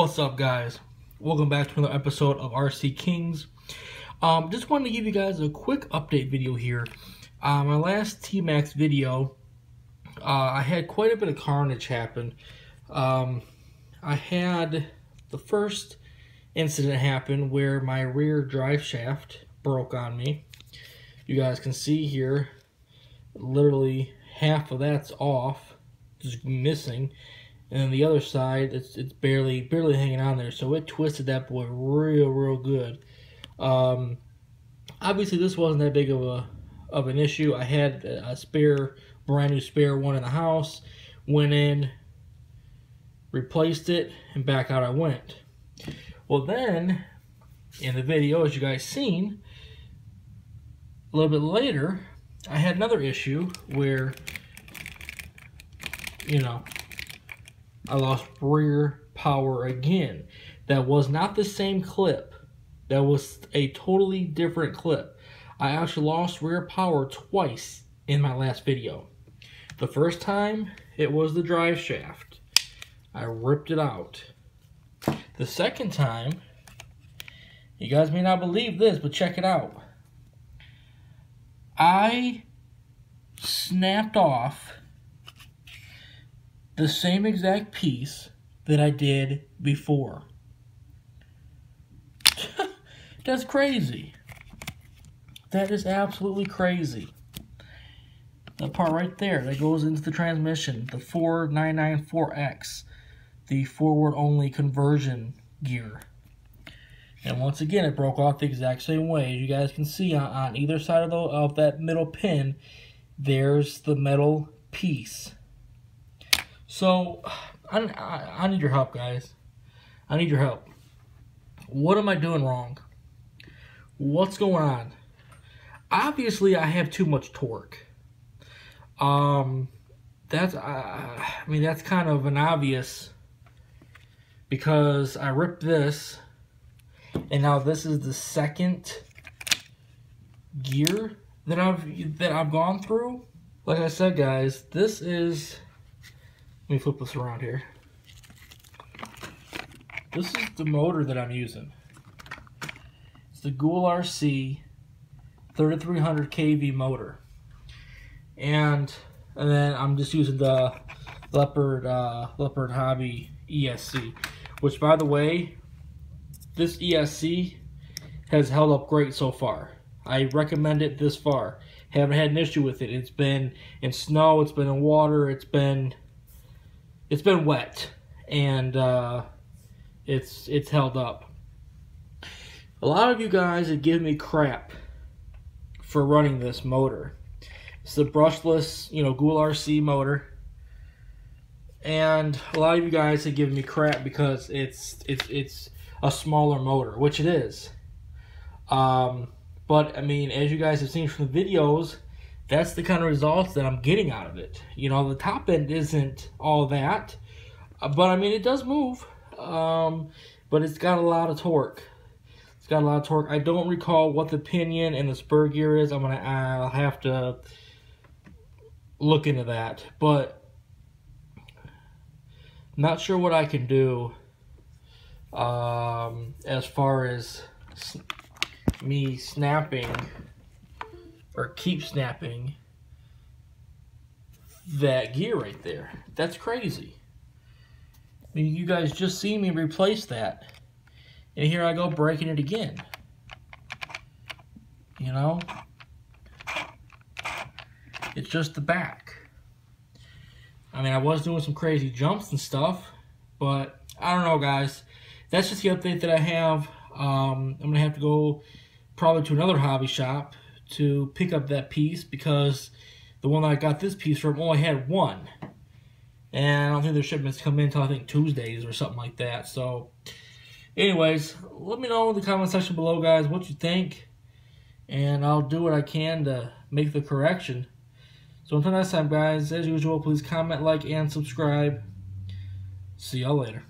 What's up, guys? Welcome back to another episode of RC Kings. Um, just wanted to give you guys a quick update video here. Uh, my last T-Maxx video, uh, I had quite a bit of carnage happen. Um, I had the first incident happen where my rear drive shaft broke on me. You guys can see here, literally half of that's off, just missing and then the other side it's it's barely barely hanging on there. So it twisted that boy real real good. Um, obviously this wasn't that big of a of an issue. I had a spare brand new spare one in the house went in replaced it and back out i went. Well then in the video as you guys seen a little bit later i had another issue where you know I lost rear power again. That was not the same clip. That was a totally different clip. I actually lost rear power twice in my last video. The first time, it was the drive shaft. I ripped it out. The second time, you guys may not believe this, but check it out. I snapped off the same exact piece that I did before. That's crazy. That is absolutely crazy. The part right there that goes into the transmission, the 4994X, the forward only conversion gear. And once again, it broke off the exact same way. As you guys can see on, on either side of, the, of that middle pin, there's the metal piece. So, I, I, I need your help, guys. I need your help. What am I doing wrong? What's going on? Obviously, I have too much torque. Um, that's, uh, I mean, that's kind of an obvious because I ripped this and now this is the second gear that I've that I've gone through. Like I said, guys, this is let me flip this around here. This is the motor that I'm using. It's the GoolRC 3300 kV motor. And and then I'm just using the Leopard uh, Leopard Hobby ESC, which by the way, this ESC has held up great so far. I recommend it this far. Haven't had an issue with it. It's been in snow, it's been in water, it's been it's been wet and uh, it's it's held up. A lot of you guys have given me crap for running this motor. It's the brushless, you know, GoolRC motor. And a lot of you guys have given me crap because it's it's it's a smaller motor, which it is. Um, but I mean, as you guys have seen from the videos, that's the kind of results that I'm getting out of it. You know, the top end isn't all that, uh, but I mean, it does move. Um, but it's got a lot of torque. It's got a lot of torque. I don't recall what the pinion and the spur gear is. I'm gonna, I'll have to look into that, but not sure what I can do um, as far as me snapping or keep snapping that gear right there. That's crazy. I mean, you guys just see me replace that. And here I go breaking it again. You know? It's just the back. I mean, I was doing some crazy jumps and stuff, but I don't know, guys. That's just the update that I have. Um, I'm going to have to go probably to another hobby shop to pick up that piece because the one I got this piece from only had one. And I don't think their shipments come in until I think Tuesdays or something like that. So, anyways, let me know in the comment section below, guys, what you think. And I'll do what I can to make the correction. So until next time, guys, as usual, please comment, like, and subscribe. See y'all later.